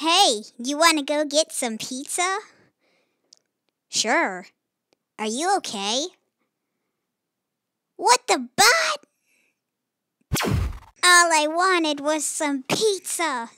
Hey, you want to go get some pizza? Sure. Are you okay? What the butt? All I wanted was some pizza.